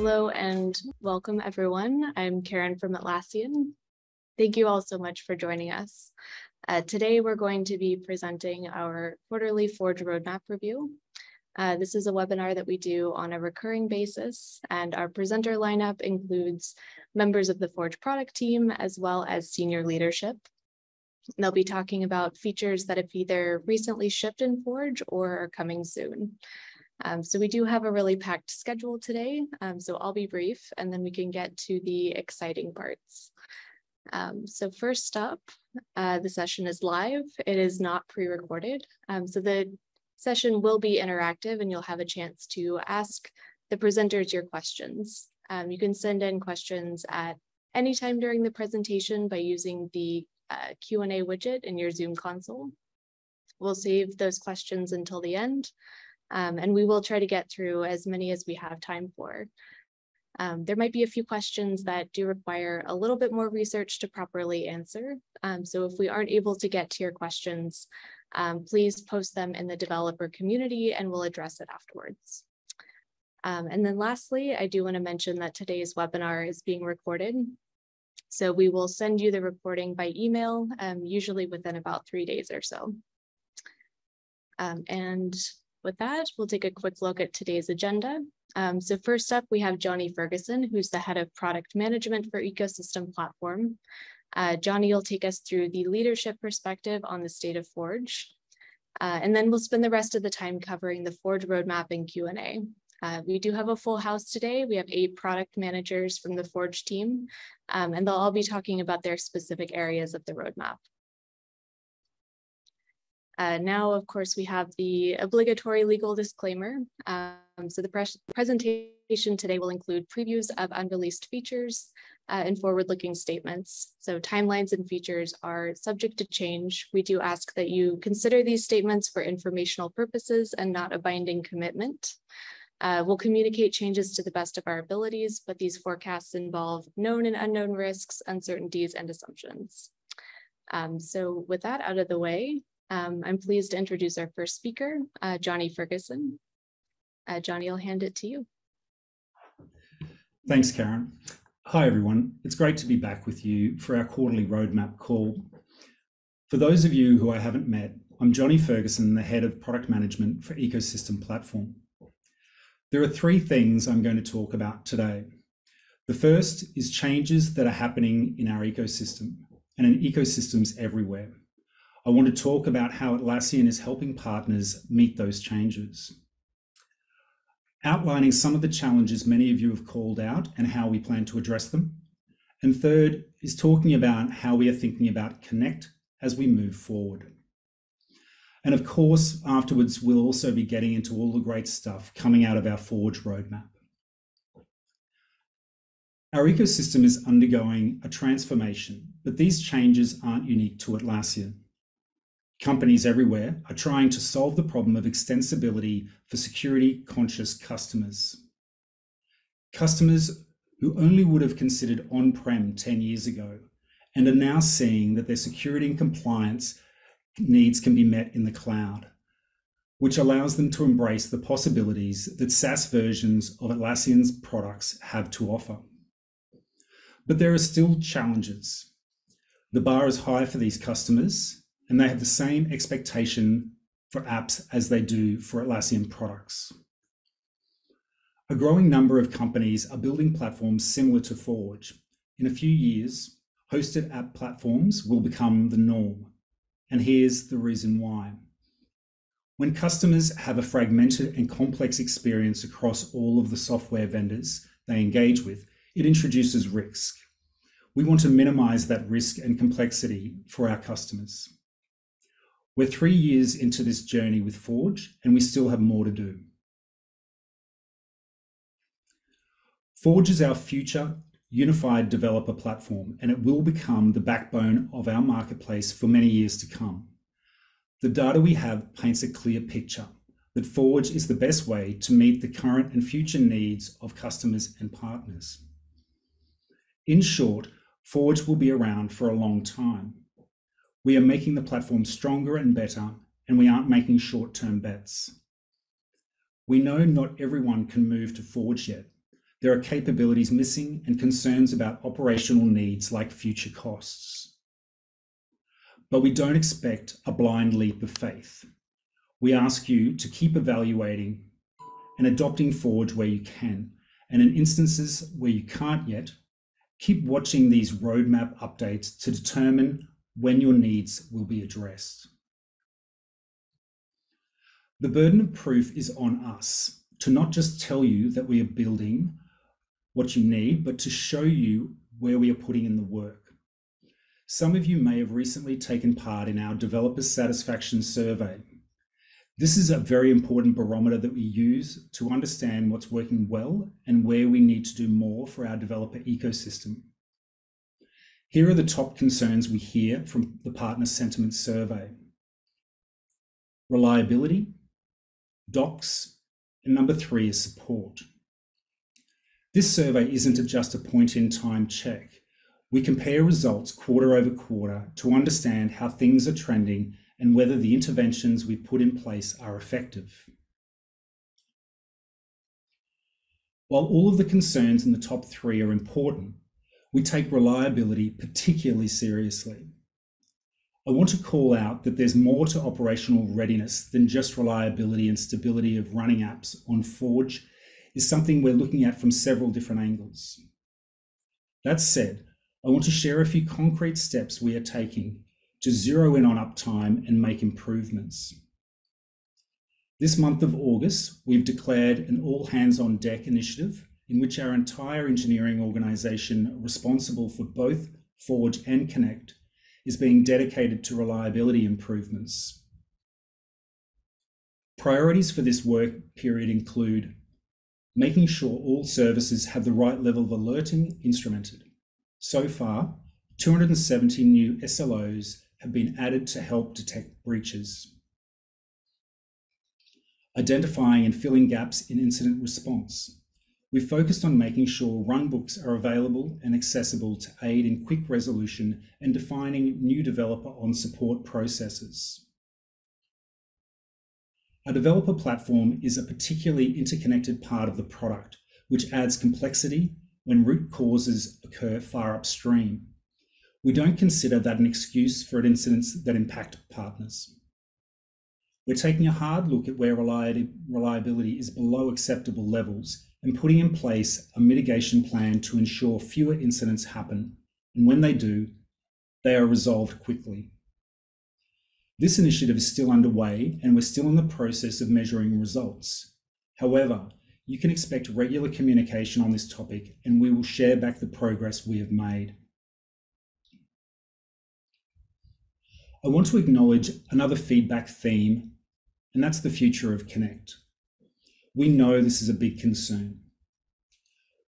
Hello and welcome everyone. I'm Karen from Atlassian. Thank you all so much for joining us. Uh, today we're going to be presenting our quarterly Forge roadmap review. Uh, this is a webinar that we do on a recurring basis and our presenter lineup includes members of the Forge product team as well as senior leadership. They'll be talking about features that have either recently shipped in Forge or are coming soon. Um, so we do have a really packed schedule today, um, so I'll be brief and then we can get to the exciting parts. Um, so first up, uh, the session is live. It is not pre-recorded. Um, so the session will be interactive and you'll have a chance to ask the presenters your questions. Um, you can send in questions at any time during the presentation by using the uh, Q&A widget in your Zoom console. We'll save those questions until the end um, and we will try to get through as many as we have time for. Um, there might be a few questions that do require a little bit more research to properly answer. Um, so if we aren't able to get to your questions, um, please post them in the developer community and we'll address it afterwards. Um, and then lastly, I do want to mention that today's webinar is being recorded. So we will send you the recording by email, um, usually within about three days or so. And with that, we'll take a quick look at today's agenda. Um, so first up, we have Johnny Ferguson, who's the head of product management for Ecosystem Platform. Uh, Johnny will take us through the leadership perspective on the state of Forge. Uh, and then we'll spend the rest of the time covering the Forge roadmap and Q&A. Uh, we do have a full house today. We have eight product managers from the Forge team, um, and they'll all be talking about their specific areas of the roadmap. Uh, now, of course, we have the obligatory legal disclaimer. Um, so the pre presentation today will include previews of unreleased features uh, and forward-looking statements. So timelines and features are subject to change. We do ask that you consider these statements for informational purposes and not a binding commitment. Uh, we'll communicate changes to the best of our abilities, but these forecasts involve known and unknown risks, uncertainties, and assumptions. Um, so with that out of the way, um, I'm pleased to introduce our first speaker, uh, Johnny Ferguson. Uh, Johnny, I'll hand it to you. Thanks, Karen. Hi, everyone. It's great to be back with you for our quarterly roadmap call. For those of you who I haven't met, I'm Johnny Ferguson, the head of product management for Ecosystem Platform. There are three things I'm going to talk about today. The first is changes that are happening in our ecosystem and in ecosystems everywhere. I want to talk about how Atlassian is helping partners meet those changes. Outlining some of the challenges many of you have called out and how we plan to address them. And third is talking about how we are thinking about Connect as we move forward. And of course, afterwards, we'll also be getting into all the great stuff coming out of our Forge roadmap. Our ecosystem is undergoing a transformation, but these changes aren't unique to Atlassian. Companies everywhere are trying to solve the problem of extensibility for security conscious customers. Customers who only would have considered on prem 10 years ago and are now seeing that their security and compliance needs can be met in the cloud, which allows them to embrace the possibilities that SaaS versions of Atlassian's products have to offer. But there are still challenges. The bar is high for these customers and they have the same expectation for apps as they do for Atlassian products. A growing number of companies are building platforms similar to Forge. In a few years, hosted app platforms will become the norm. And here's the reason why. When customers have a fragmented and complex experience across all of the software vendors they engage with, it introduces risk. We want to minimize that risk and complexity for our customers. We're three years into this journey with Forge, and we still have more to do. Forge is our future unified developer platform, and it will become the backbone of our marketplace for many years to come. The data we have paints a clear picture that Forge is the best way to meet the current and future needs of customers and partners. In short, Forge will be around for a long time. We are making the platform stronger and better, and we aren't making short term bets. We know not everyone can move to Forge yet, there are capabilities missing and concerns about operational needs like future costs. But we don't expect a blind leap of faith. We ask you to keep evaluating and adopting Forge where you can, and in instances where you can't yet, keep watching these roadmap updates to determine when your needs will be addressed. The burden of proof is on us to not just tell you that we are building what you need, but to show you where we are putting in the work. Some of you may have recently taken part in our developer satisfaction survey. This is a very important barometer that we use to understand what's working well and where we need to do more for our developer ecosystem. Here are the top concerns we hear from the partner sentiment survey. Reliability, docs, and number three is support. This survey isn't just a point in time check. We compare results quarter over quarter to understand how things are trending and whether the interventions we've put in place are effective. While all of the concerns in the top three are important, we take reliability particularly seriously. I want to call out that there's more to operational readiness than just reliability and stability of running apps on Forge is something we're looking at from several different angles. That said, I want to share a few concrete steps we are taking to zero in on uptime and make improvements. This month of August, we've declared an all hands on deck initiative in which our entire engineering organization responsible for both Forge and Connect is being dedicated to reliability improvements. Priorities for this work period include making sure all services have the right level of alerting instrumented. So far, 270 new SLOs have been added to help detect breaches. Identifying and filling gaps in incident response. We focused on making sure runbooks are available and accessible to aid in quick resolution and defining new developer on support processes. A developer platform is a particularly interconnected part of the product, which adds complexity when root causes occur far upstream we don't consider that an excuse for incidents that impact partners. We're taking a hard look at where reliability is below acceptable levels and putting in place a mitigation plan to ensure fewer incidents happen, and when they do, they are resolved quickly. This initiative is still underway and we're still in the process of measuring results. However, you can expect regular communication on this topic and we will share back the progress we have made. I want to acknowledge another feedback theme, and that's the future of Connect. We know this is a big concern.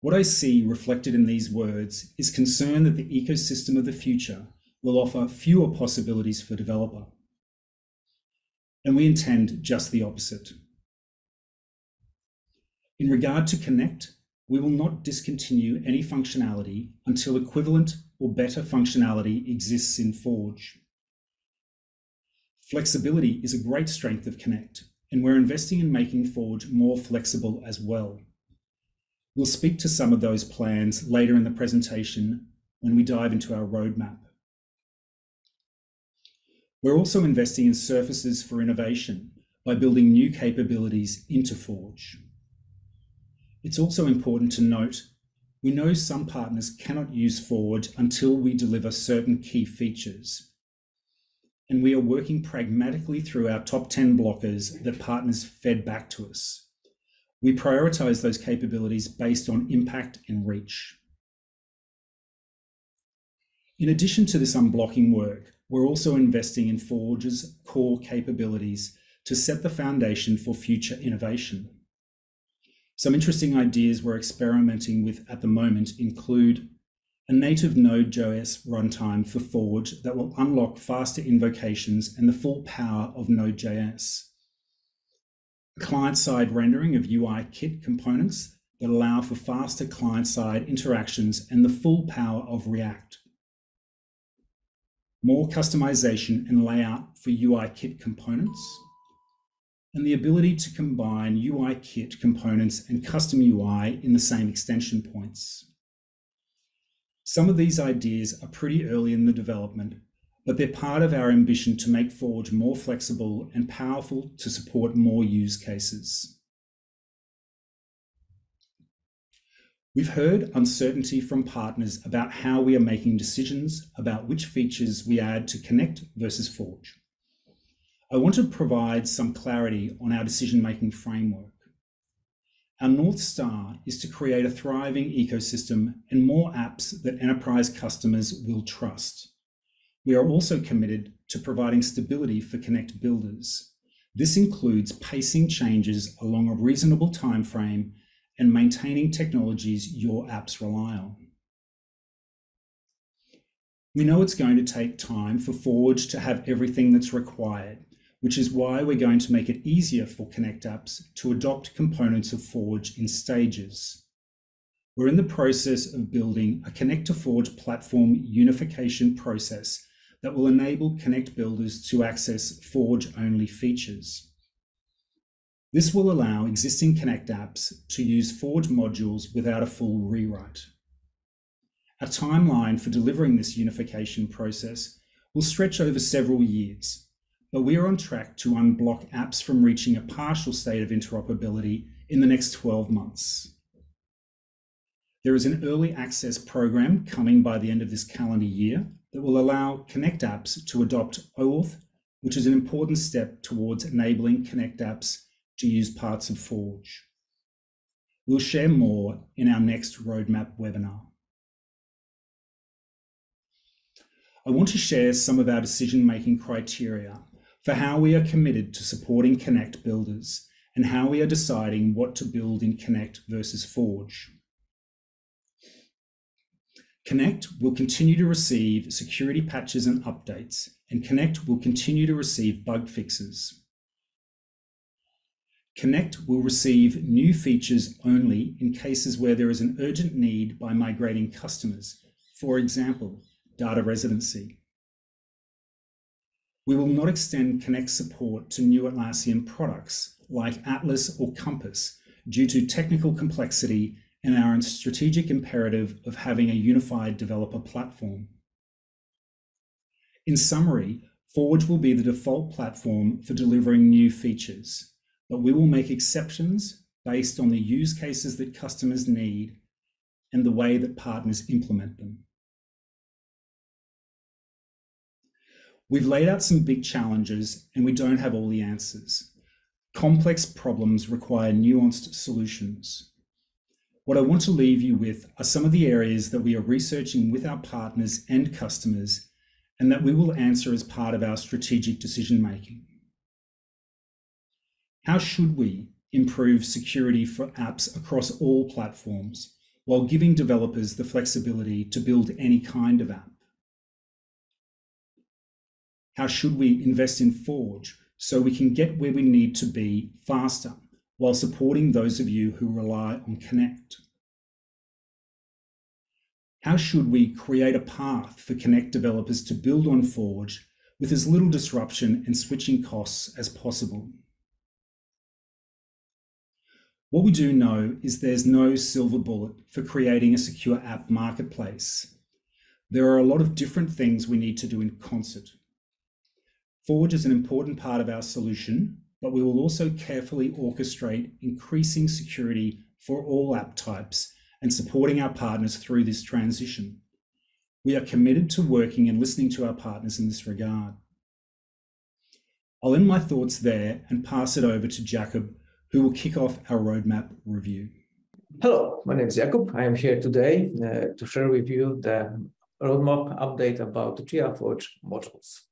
What I see reflected in these words is concern that the ecosystem of the future will offer fewer possibilities for developer. And we intend just the opposite. In regard to Connect, we will not discontinue any functionality until equivalent or better functionality exists in Forge. Flexibility is a great strength of Connect, and we're investing in making Forge more flexible as well. We'll speak to some of those plans later in the presentation when we dive into our roadmap. We're also investing in surfaces for innovation by building new capabilities into Forge. It's also important to note we know some partners cannot use Forge until we deliver certain key features, and we are working pragmatically through our top 10 blockers that partners fed back to us. We prioritize those capabilities based on impact and reach. In addition to this unblocking work, we're also investing in Forge's core capabilities to set the foundation for future innovation. Some interesting ideas we're experimenting with at the moment include a native Node.js runtime for Forge that will unlock faster invocations and the full power of Node.js. Client-side rendering of UI kit components that allow for faster client-side interactions and the full power of React. More customization and layout for UI kit components. and the ability to combine UI kit components and custom UI in the same extension points. Some of these ideas are pretty early in the development, but they're part of our ambition to make Forge more flexible and powerful to support more use cases. We've heard uncertainty from partners about how we are making decisions about which features we add to Connect versus Forge. I want to provide some clarity on our decision-making framework. Our North Star is to create a thriving ecosystem and more apps that enterprise customers will trust. We are also committed to providing stability for Connect builders. This includes pacing changes along a reasonable timeframe and maintaining technologies your apps rely on. We know it's going to take time for Forge to have everything that's required, which is why we're going to make it easier for Connect apps to adopt components of Forge in stages. We're in the process of building a Connect to Forge platform unification process that will enable Connect builders to access Forge-only features. This will allow existing Connect apps to use Forge modules without a full rewrite. A timeline for delivering this unification process will stretch over several years, but we are on track to unblock apps from reaching a partial state of interoperability in the next 12 months. There is an early access program coming by the end of this calendar year that will allow Connect apps to adopt OAuth, which is an important step towards enabling Connect apps to use parts of Forge. We'll share more in our next roadmap webinar. I want to share some of our decision-making criteria for how we are committed to supporting Connect builders and how we are deciding what to build in Connect versus Forge. Connect will continue to receive security patches and updates, and Connect will continue to receive bug fixes. Connect will receive new features only in cases where there is an urgent need by migrating customers, for example, data residency. We will not extend Connect support to new Atlassian products like Atlas or Compass due to technical complexity and our strategic imperative of having a unified developer platform. In summary, Forge will be the default platform for delivering new features, but we will make exceptions based on the use cases that customers need and the way that partners implement them. We've laid out some big challenges, and we don't have all the answers. Complex problems require nuanced solutions. What I want to leave you with are some of the areas that we are researching with our partners and customers, and that we will answer as part of our strategic decision-making. How should we improve security for apps across all platforms while giving developers the flexibility to build any kind of app? How should we invest in Forge so we can get where we need to be faster while supporting those of you who rely on Connect? How should we create a path for Connect developers to build on Forge with as little disruption and switching costs as possible? What we do know is there's no silver bullet for creating a secure app marketplace. There are a lot of different things we need to do in concert. Forge is an important part of our solution, but we will also carefully orchestrate increasing security for all app types and supporting our partners through this transition. We are committed to working and listening to our partners in this regard. I'll end my thoughts there and pass it over to Jacob, who will kick off our roadmap review. Hello, my name is Jakub. I am here today uh, to share with you the roadmap update about the Jira Forge modules.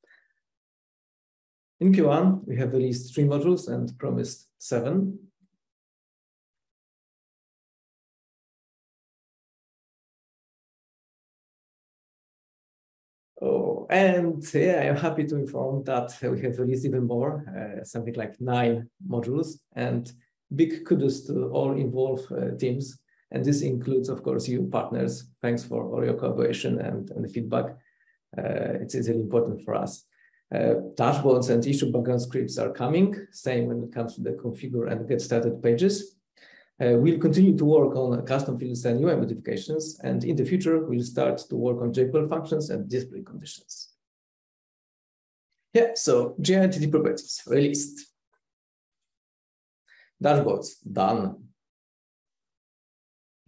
In Q1, we have released three modules and promised seven. Oh, and yeah, I'm happy to inform that we have released even more, uh, something like nine modules. And big kudos to all involved uh, teams. And this includes, of course, you partners. Thanks for all your collaboration and, and the feedback. Uh, it's, it's really important for us. Uh, dashboards and issue background scripts are coming, same when it comes to the configure and get started pages. Uh, we'll continue to work on custom fields and UI modifications, and in the future, we'll start to work on JQL functions and display conditions. Yeah, so Jira entity properties released. Dashboards done.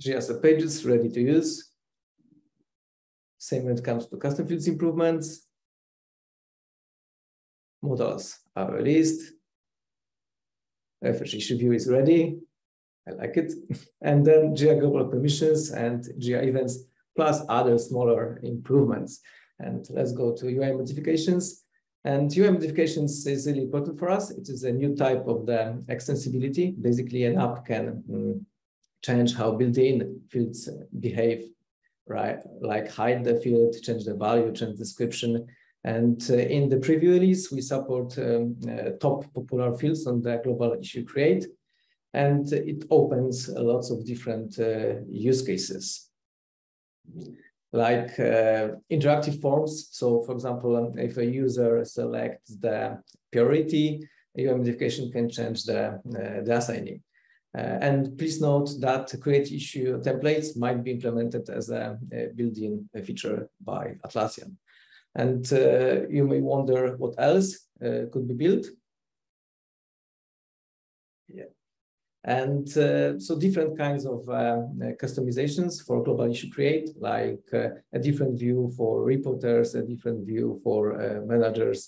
GIS pages ready to use. Same when it comes to custom fields improvements. Modals are released. FH issue view is ready. I like it. and then Jira global permissions and Jira events plus other smaller improvements. And let's go to UI modifications. And UI modifications is really important for us. It is a new type of the extensibility. Basically, an app can um, change how built-in fields behave, right? Like hide the field, change the value, change the description. And uh, in the preview release, we support um, uh, top popular fields on the global issue create and it opens lots of different uh, use cases like uh, interactive forms. So for example, um, if a user selects the priority, your modification can change the, uh, the assigning. Uh, and please note that create issue templates might be implemented as a, a built-in feature by Atlassian. And uh, you may wonder what else uh, could be built. Yeah. And uh, so different kinds of customizations for global issue create, like a different view for reporters, a different view for managers.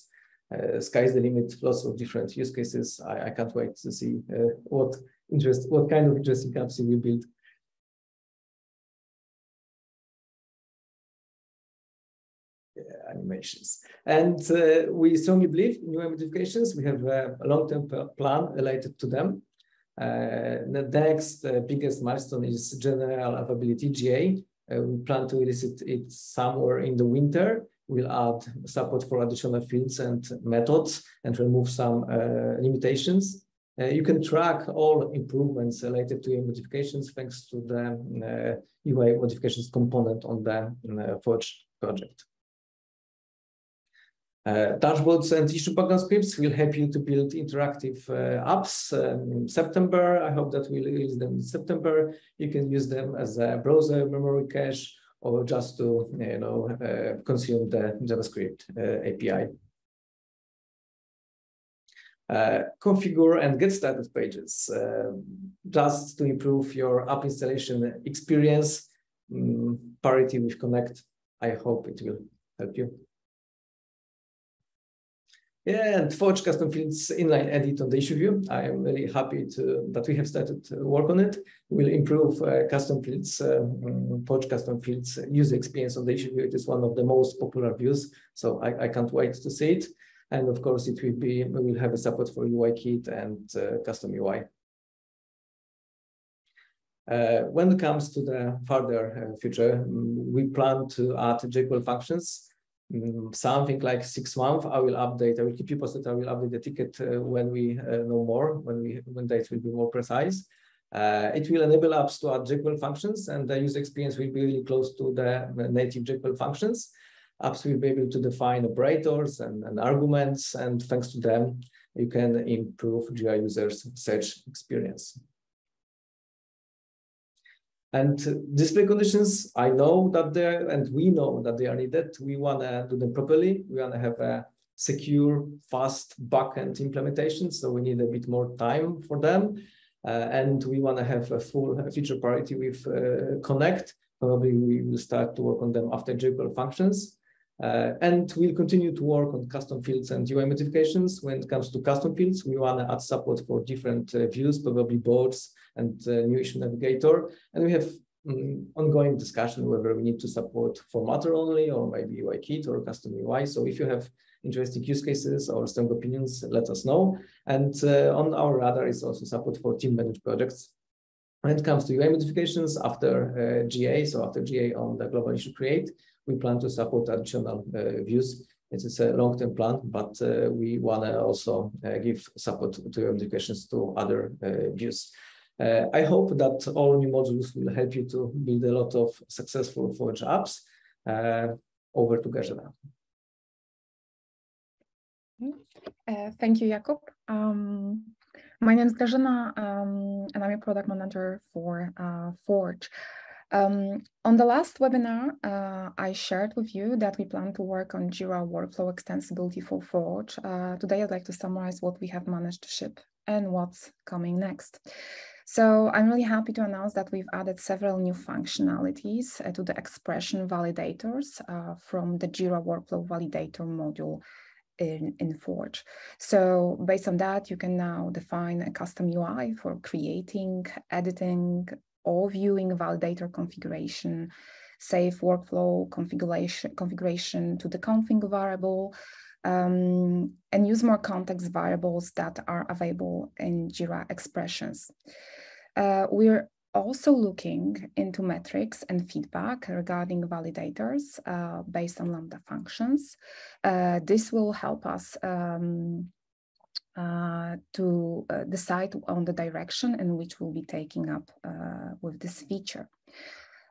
Uh, sky's the limit, lots of different use cases. I, I can't wait to see uh, what interest, what kind of interesting apps will build. And we strongly believe in UI modifications. We have a long-term plan related to them. Uh, the next uh, biggest milestone is general availability GA. Uh, we plan to release it, it somewhere in the winter. We'll add support for additional fields and methods and remove some limitations. Uh, you can track all improvements related to UI modifications thanks to the uh, UI modifications component on the uh, Forge project. Uh, dashboards and issue background scripts will help you to build interactive uh, apps um, in September. I hope that we'll release them in September. You can use them as a browser memory cache or just to you know uh, consume the JavaScript uh, API. Uh, configure and get started pages uh, just to improve your app installation experience. Um, parity with Connect. I hope it will help you. Yeah, and Forge custom fields inline edit on the issue view. I am very happy to that we have started to work on it. We'll improve uh, custom fields, um, Forge custom fields user experience on the issue view. It is one of the most popular views, so I, I can't wait to see it. And of course, it will be we will have a support for UI kit and uh, custom UI. Uh, when it comes to the further uh, future, um, we plan to add JQL functions Mm, something like six months, I will update. I will keep you posted. I will update the ticket uh, when we uh, know more, when we when dates will be more precise. Uh, it will enable apps to add JQL functions, and the user experience will be really close to the native JQL functions. Apps will be able to define operators and, and arguments, and thanks to them, you can improve Jira users' search experience. And display conditions, I know that they're, and we know that they are needed. We want to do them properly. We want to have a secure, fast backend implementation. So we need a bit more time for them. Uh, and we want to have a full feature parity with uh, Connect. Probably we will start to work on them after JQL functions. Uh, and we'll continue to work on custom fields and UI modifications. When it comes to custom fields, we want to add support for different uh, views, probably boards and uh, new issue navigator. And we have um, ongoing discussion whether we need to support formatter only or maybe UI kit or custom UI. So if you have interesting use cases or strong opinions, let us know. And uh, on our radar is also support for team managed projects. When it comes to UI modifications after uh, GA, so after GA on the global issue create, we plan to support additional uh, views. It is a long-term plan, but uh, we want to also uh, give support to applications to other views. I hope that all new modules will help you to build a lot of successful Forge apps. over to Gerda. Uh, thank you, Jakub. Um, my name is Grażyna, um, and I'm a product manager for uh, Forge. Um, on the last webinar, uh, I shared with you that we plan to work on Jira workflow extensibility for Forge. Uh, today, I'd like to summarize what we have managed to ship and what's coming next. So I'm really happy to announce that we've added several new functionalities uh, to the expression validators uh, from the Jira workflow validator module in, in Forge. So based on that, you can now define a custom UI for creating, editing, or viewing validator configuration, save workflow configuration, configuration to the config variable, um, and use more context variables that are available in Jira expressions. Uh, we're also looking into metrics and feedback regarding validators uh, based on Lambda functions. Uh, this will help us um, uh, to uh, decide on the direction in which we'll be taking up uh, with this feature.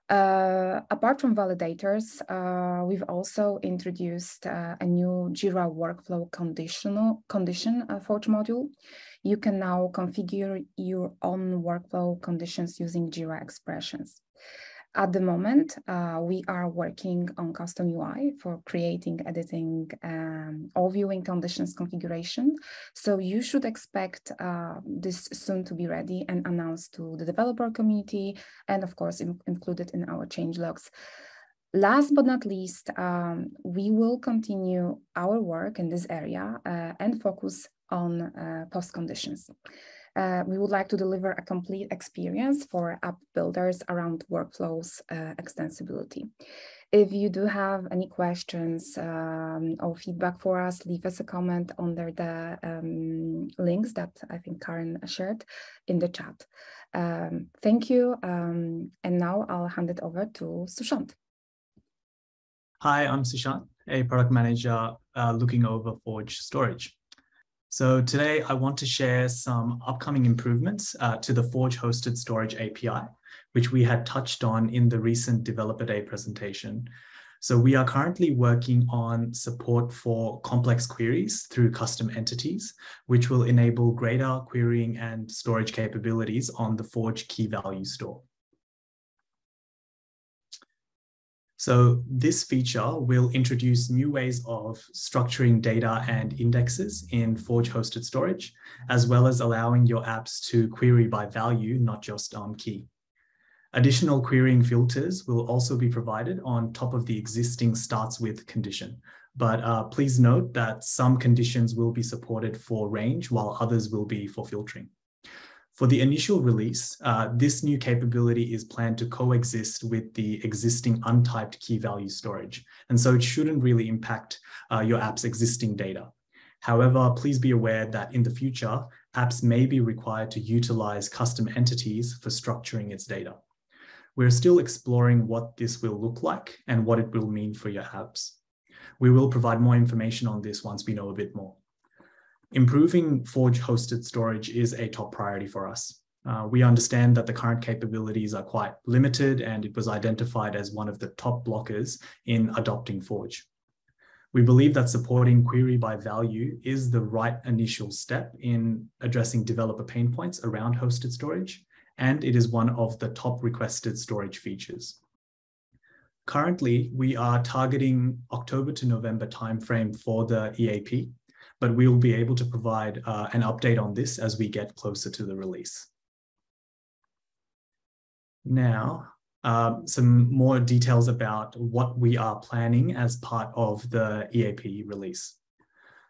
Uh, apart from validators, uh, we've also introduced uh, a new Jira workflow conditional condition Forge module. You can now configure your own workflow conditions using Jira expressions. At the moment, uh, we are working on custom UI for creating, editing, um, or viewing conditions configuration. So you should expect uh, this soon to be ready and announced to the developer community, and of course, in included in our change logs. Last but not least, um, we will continue our work in this area uh, and focus on uh, post conditions. Uh, we would like to deliver a complete experience for app builders around workflows uh, extensibility. If you do have any questions um, or feedback for us, leave us a comment under the um, links that I think Karen shared in the chat. Um, thank you. Um, and now I'll hand it over to Sushant. Hi, I'm Sushant, a product manager uh, looking over Forge Storage. So today I want to share some upcoming improvements uh, to the Forge hosted storage API, which we had touched on in the recent Developer Day presentation. So we are currently working on support for complex queries through custom entities, which will enable greater querying and storage capabilities on the Forge key value store. So this feature will introduce new ways of structuring data and indexes in Forge hosted storage, as well as allowing your apps to query by value, not just on key. Additional querying filters will also be provided on top of the existing starts with condition. But uh, please note that some conditions will be supported for range while others will be for filtering. For the initial release, uh, this new capability is planned to coexist with the existing untyped key value storage. And so it shouldn't really impact uh, your app's existing data. However, please be aware that in the future, apps may be required to utilize custom entities for structuring its data. We're still exploring what this will look like and what it will mean for your apps. We will provide more information on this once we know a bit more. Improving Forge hosted storage is a top priority for us. Uh, we understand that the current capabilities are quite limited and it was identified as one of the top blockers in adopting Forge. We believe that supporting query by value is the right initial step in addressing developer pain points around hosted storage, and it is one of the top requested storage features. Currently, we are targeting October to November timeframe for the EAP, but we will be able to provide uh, an update on this as we get closer to the release. Now, uh, some more details about what we are planning as part of the EAP release.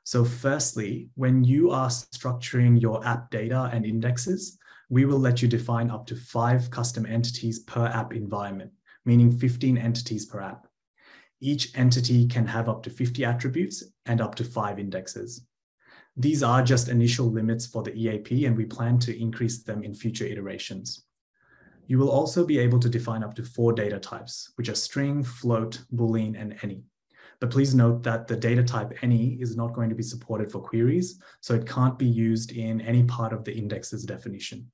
So firstly, when you are structuring your app data and indexes, we will let you define up to five custom entities per app environment, meaning 15 entities per app. Each entity can have up to 50 attributes and up to five indexes. These are just initial limits for the EAP, and we plan to increase them in future iterations. You will also be able to define up to four data types, which are string, float, boolean, and any. But please note that the data type any is not going to be supported for queries, so it can't be used in any part of the index's definition.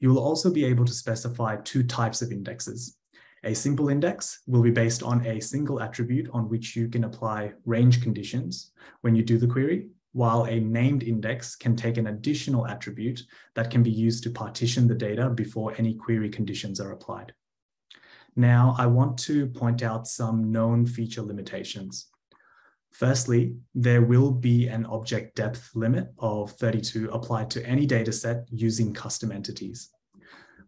You will also be able to specify two types of indexes, a simple index will be based on a single attribute on which you can apply range conditions when you do the query. while a named index can take an additional attribute that can be used to partition the data before any query conditions are applied. Now, I want to point out some known feature limitations. Firstly, there will be an object depth limit of 32 applied to any dataset using custom entities.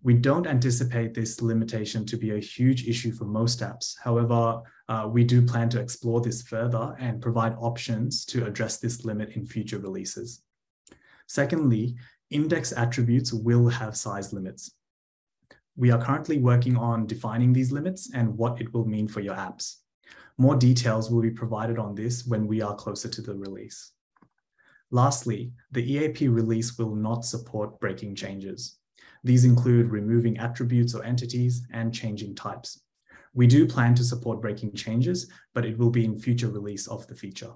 We don't anticipate this limitation to be a huge issue for most apps. However, uh, we do plan to explore this further and provide options to address this limit in future releases. Secondly, index attributes will have size limits. We are currently working on defining these limits and what it will mean for your apps. More details will be provided on this when we are closer to the release. Lastly, the EAP release will not support breaking changes. These include removing attributes or entities and changing types. We do plan to support breaking changes, but it will be in future release of the feature.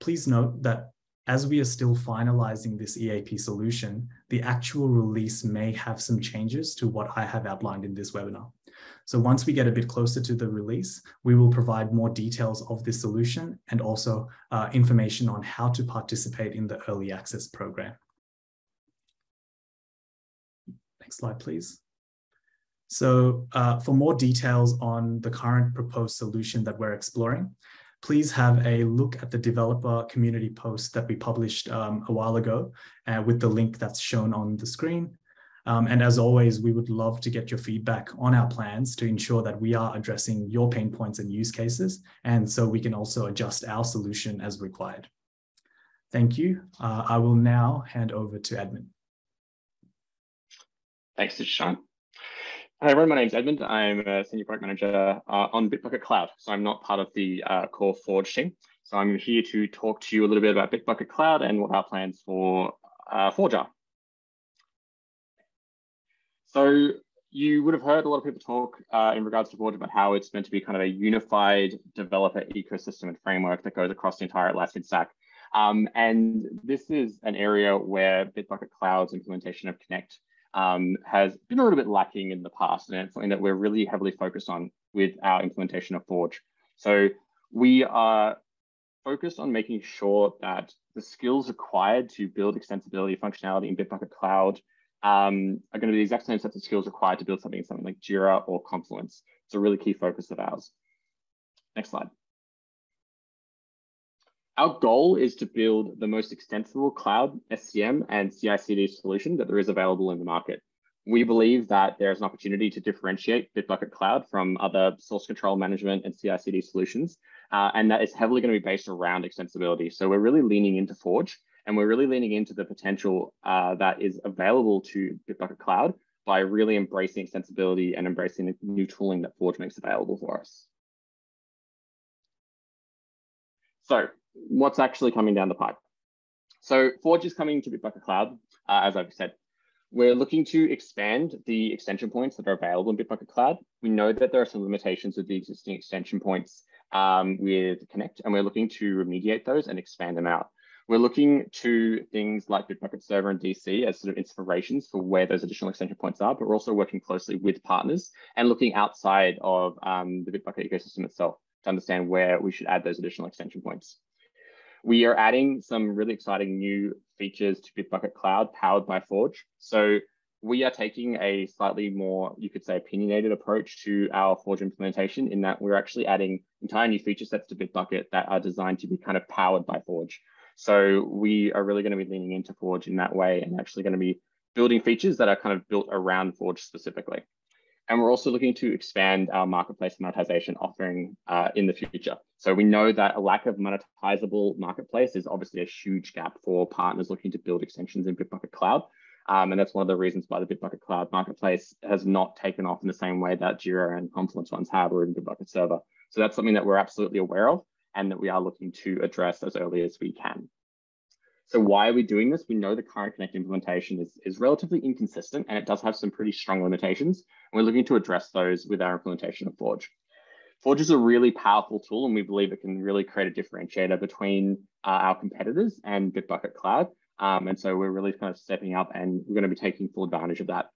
Please note that as we are still finalizing this EAP solution, the actual release may have some changes to what I have outlined in this webinar. So once we get a bit closer to the release, we will provide more details of this solution and also uh, information on how to participate in the early access program. Next slide, please. So uh, for more details on the current proposed solution that we're exploring, please have a look at the developer community post that we published um, a while ago uh, with the link that's shown on the screen. Um, and as always, we would love to get your feedback on our plans to ensure that we are addressing your pain points and use cases, and so we can also adjust our solution as required. Thank you. Uh, I will now hand over to Edmund. Thanks, Sean. Hi everyone, my name is Edmund. I'm a senior product manager uh, on Bitbucket Cloud. So I'm not part of the uh, core Forge team. So I'm here to talk to you a little bit about Bitbucket Cloud and what our plans for uh, Forge are. So you would have heard a lot of people talk uh, in regards to Forge about how it's meant to be kind of a unified developer ecosystem and framework that goes across the entire Atlassian stack. Um, and this is an area where Bitbucket Cloud's implementation of Connect um, has been a little bit lacking in the past, and it's something that we're really heavily focused on with our implementation of Forge. So we are focused on making sure that the skills required to build extensibility functionality in Bitbucket Cloud um, are going to be the exact same sets of skills required to build something in something like Jira or Confluence. It's a really key focus of ours. Next slide. Our goal is to build the most extensible cloud SCM and CI/CD solution that there is available in the market. We believe that there is an opportunity to differentiate Bitbucket Cloud from other source control management and CI/CD solutions, uh, and that is heavily going to be based around extensibility. So we're really leaning into Forge and we're really leaning into the potential uh, that is available to Bitbucket Cloud by really embracing extensibility and embracing the new tooling that Forge makes available for us. So what's actually coming down the pipe? So Forge is coming to Bitbucket Cloud, uh, as I've said. We're looking to expand the extension points that are available in Bitbucket Cloud. We know that there are some limitations with the existing extension points um, with Connect, and we're looking to remediate those and expand them out. We're looking to things like Bitbucket Server and DC as sort of inspirations for where those additional extension points are, but we're also working closely with partners and looking outside of um, the Bitbucket ecosystem itself to understand where we should add those additional extension points. We are adding some really exciting new features to Bitbucket Cloud powered by Forge. So we are taking a slightly more, you could say, opinionated approach to our Forge implementation in that we're actually adding entire new feature sets to Bitbucket that are designed to be kind of powered by Forge. So we are really going to be leaning into Forge in that way and actually going to be building features that are kind of built around Forge specifically. And we're also looking to expand our marketplace monetization offering uh, in the future. So we know that a lack of monetizable marketplace is obviously a huge gap for partners looking to build extensions in Bitbucket Cloud. Um, and that's one of the reasons why the Bitbucket Cloud marketplace has not taken off in the same way that Jira and Confluence ones have or in Bitbucket Server. So that's something that we're absolutely aware of and that we are looking to address as early as we can. So why are we doing this? We know the current Connect implementation is, is relatively inconsistent and it does have some pretty strong limitations. And we're looking to address those with our implementation of Forge. Forge is a really powerful tool and we believe it can really create a differentiator between uh, our competitors and Bitbucket Cloud. Um, and so we're really kind of stepping up and we're going to be taking full advantage of that.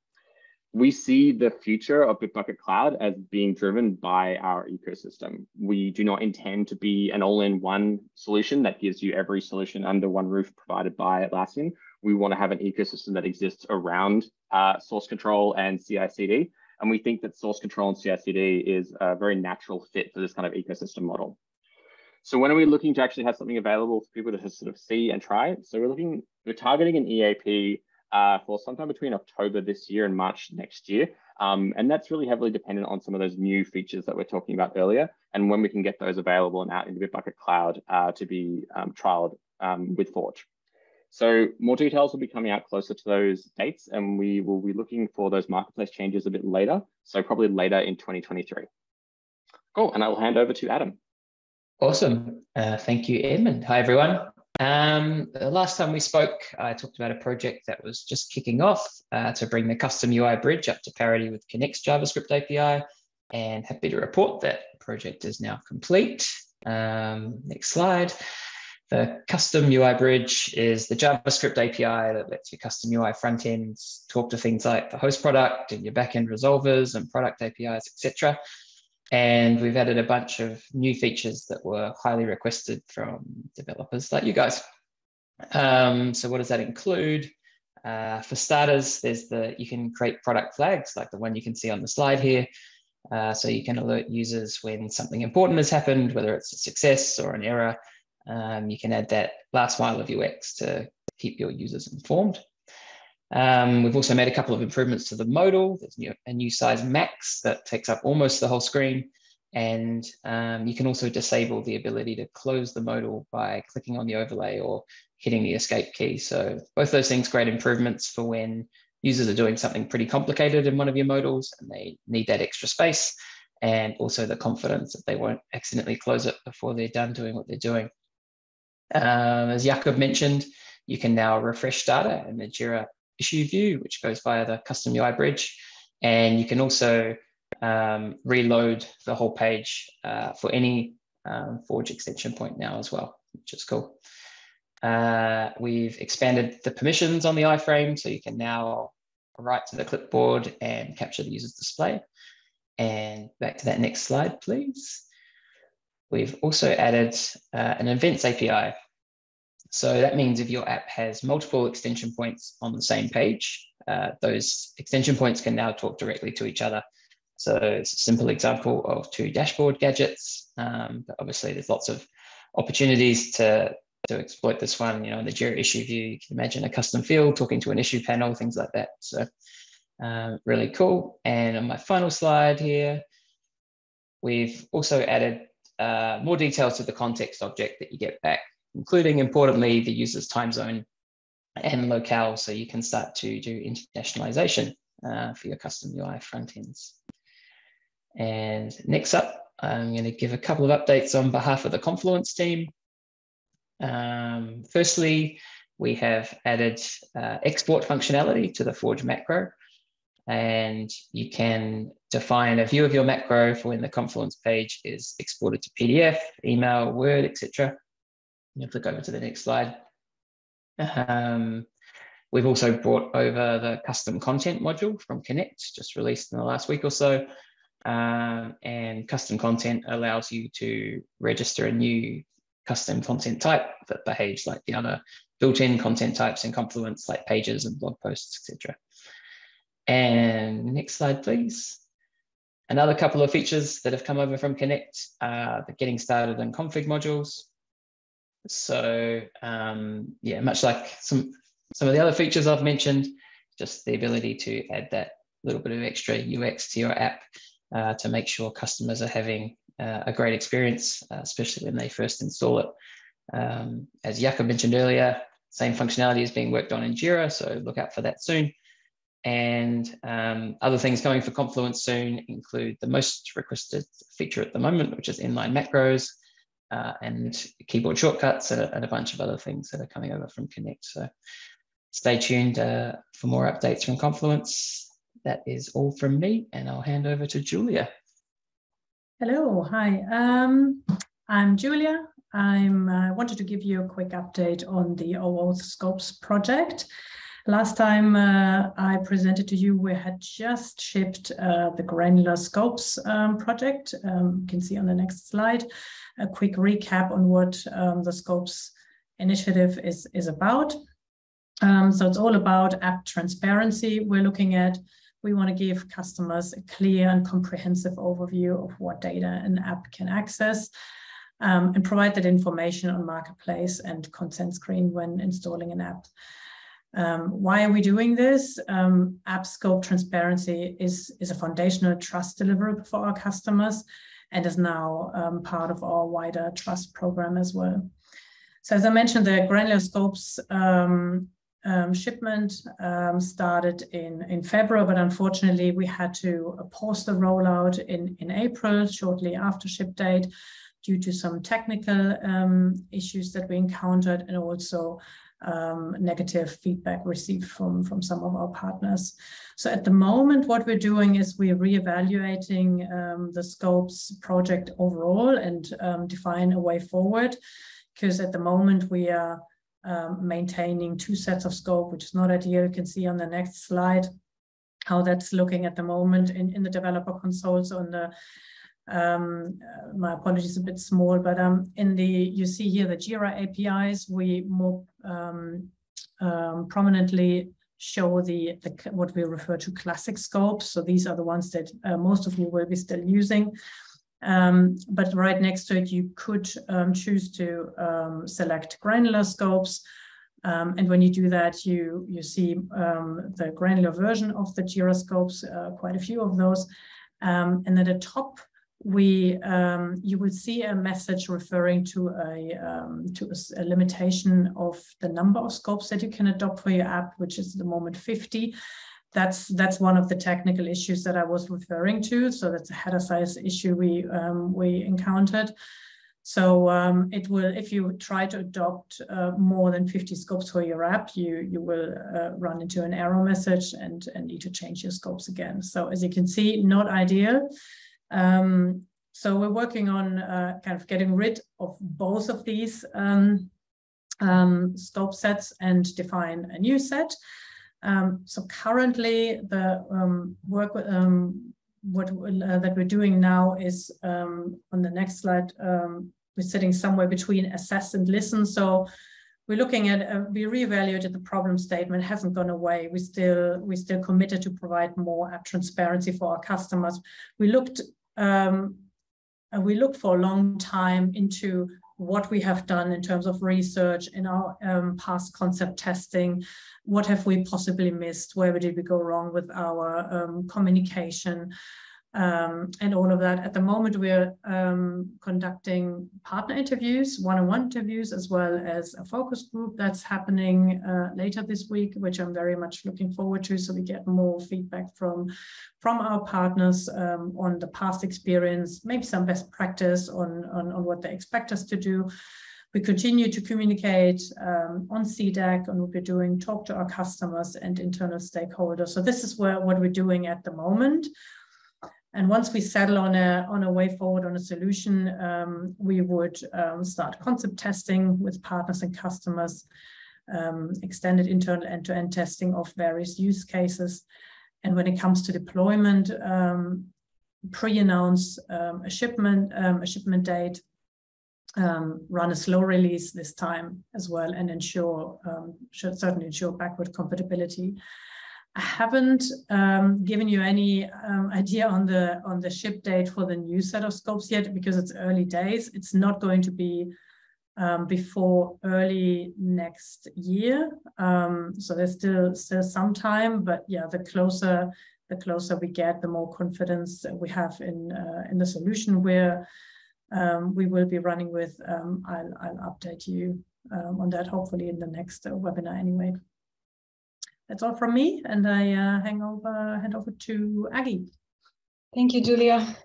We see the future of Bitbucket Cloud as being driven by our ecosystem. We do not intend to be an all-in-one solution that gives you every solution under one roof provided by Atlassian. We want to have an ecosystem that exists around uh, source control and CI/CD, and we think that source control and CI/CD is a very natural fit for this kind of ecosystem model. So when are we looking to actually have something available for people to sort of see and try? So we're looking, we're targeting an EAP uh, for sometime between October this year and March next year. Um, and that's really heavily dependent on some of those new features that we're talking about earlier and when we can get those available and out into Bitbucket Cloud uh, to be um, trialed um, with Forge. So more details will be coming out closer to those dates and we will be looking for those marketplace changes a bit later. So probably later in 2023. Cool, and I will hand over to Adam. Awesome. Uh, thank you, Edmund. Hi, everyone. Um, the last time we spoke, I talked about a project that was just kicking off uh, to bring the custom UI bridge up to parity with Connect's JavaScript API. And happy to report that project is now complete. Um, next slide. The custom UI bridge is the JavaScript API that lets your custom UI front ends talk to things like the host product and your backend resolvers and product APIs, etc. And we've added a bunch of new features that were highly requested from developers like you guys. Um, so what does that include? Uh, for starters, there's the you can create product flags like the one you can see on the slide here. Uh, so you can alert users when something important has happened, whether it's a success or an error. Um, you can add that last mile of UX to keep your users informed. Um, we've also made a couple of improvements to the modal. There's new, a new size max that takes up almost the whole screen. And um, you can also disable the ability to close the modal by clicking on the overlay or hitting the escape key. So both those things, great improvements for when users are doing something pretty complicated in one of your modals and they need that extra space and also the confidence that they won't accidentally close it before they're done doing what they're doing. Um, as Jakob mentioned, you can now refresh data in the Jira issue view, which goes via the custom UI bridge. And you can also um, reload the whole page uh, for any um, Forge extension point now as well, which is cool. Uh, we've expanded the permissions on the iframe, so you can now write to the clipboard and capture the user's display. And back to that next slide, please. We've also added uh, an events API so that means if your app has multiple extension points on the same page, uh, those extension points can now talk directly to each other. So it's a simple example of two dashboard gadgets. Um, but obviously, there's lots of opportunities to, to exploit this one. You know, in the Jira issue view, you can imagine a custom field talking to an issue panel, things like that. So um, really cool. And on my final slide here, we've also added uh, more details to the context object that you get back including importantly the user's time zone and locale so you can start to do internationalization uh, for your custom UI front ends. And next up, I'm going to give a couple of updates on behalf of the Confluence team. Um, firstly, we have added uh, export functionality to the Forge macro, and you can define a view of your macro for when the Confluence page is exported to PDF, email, Word, etc. You click over to the next slide. Um, we've also brought over the custom content module from Connect, just released in the last week or so. Um, and custom content allows you to register a new custom content type that behaves like the other built-in content types in Confluence, like pages and blog posts, etc. And next slide, please. Another couple of features that have come over from Connect are the getting started and config modules. So um, yeah, much like some some of the other features I've mentioned, just the ability to add that little bit of extra UX to your app uh, to make sure customers are having uh, a great experience, uh, especially when they first install it. Um, as Jakob mentioned earlier, same functionality is being worked on in Jira, so look out for that soon. And um, other things coming for Confluence soon include the most requested feature at the moment, which is inline macros, uh, and keyboard shortcuts and a, and a, bunch of other things that are coming over from Connect. So stay tuned uh, for more updates from Confluence. That is all from me, and I'll hand over to Julia. Hello, hi. Um, I'm Julia. I uh, wanted to give you a quick update on the OAuth Scopes project. Last time uh, I presented to you, we had just shipped uh, the Granular Scopes um, project. Um, you can see on the next slide a quick recap on what um, the Scopes initiative is, is about. Um, so it's all about app transparency we're looking at. We want to give customers a clear and comprehensive overview of what data an app can access um, and provide that information on Marketplace and consent screen when installing an app. Um, why are we doing this? Um, app scope transparency is, is a foundational trust deliverable for our customers and is now um, part of our wider trust program as well. So as I mentioned, the granular scopes um, um, shipment um, started in, in February, but unfortunately we had to pause the rollout in, in April, shortly after ship date, due to some technical issues that we encountered and also um, negative feedback received from, from some of our partners. So at the moment, what we're doing is we're reevaluating um, the scopes project overall and um, define a way forward. Because at the moment we are um, maintaining two sets of scope, which is not ideal. You can see on the next slide how that's looking at the moment in, in the developer consoles on the um, uh, my apologies, a bit small, but um, in the, you see here the Jira APIs, we more um, um, prominently show the, the, what we refer to classic scopes. So these are the ones that uh, most of you will be still using. Um, but right next to it, you could um, choose to um, select granular scopes. Um, and when you do that, you, you see um, the granular version of the Jira scopes, uh, quite a few of those. and at the top, we um, you will see a message referring to a um, to a, a, limitation of the number of scopes that you can adopt for your app, which is at the moment 50. That's that's one of the technical issues that I was referring to. So that's a header size issue we um, we encountered. So um, it will, if you try to adopt uh, more than 50 scopes for your app, you you will uh, run into an error message and, and need to change your scopes again. So as you can see, not ideal. Um, so we're working on uh, kind of getting rid of both of these um, um, scope sets and define a new set. Um, so currently the um, work um, what uh, that we're doing now is on the next slide, we're sitting somewhere between assess and listen. So we're looking at uh, we reevaluated the problem statement hasn't gone away. We still we still committed to provide more transparency for our customers. We looked um, we looked for a long time into what we have done in terms of research in our um, past concept testing. What have we possibly missed? Where did we go wrong with our um, communication um, and all of that. At the moment, we're um, conducting partner interviews, one-on-one interviews, as well as a focus group that's happening uh, later this week, which I'm very much looking forward to. So we get more feedback from from our partners um, on the past experience, maybe some best practice on, on, on what they expect us to do. We continue to communicate um, on CDAC on what we're doing, talk to our customers and internal stakeholders. So this is where what we're doing at the moment. And once we settle on a, on a way forward on a solution, um, we would um, start concept testing with partners and customers, um, extended internal end-to-end testing of various use cases. And when it comes to deployment, um, pre-announce um, a shipment, um, a shipment date, run a slow release this time as well, and ensure, should certainly ensure backward compatibility. I haven't um, given you any um, idea on the on the ship date for the new set of scopes yet because it's early days. It's not going to be um, before early next year. Um, so there's still still some time, but yeah, the closer the closer we get, the more confidence we have in uh, in the solution where um, we will be running with. Um, I'll I'll update you on that hopefully in the next uh, webinar anyway that's all from me, and I uh, hang over, hand over to Aggie. Thank you, Julia.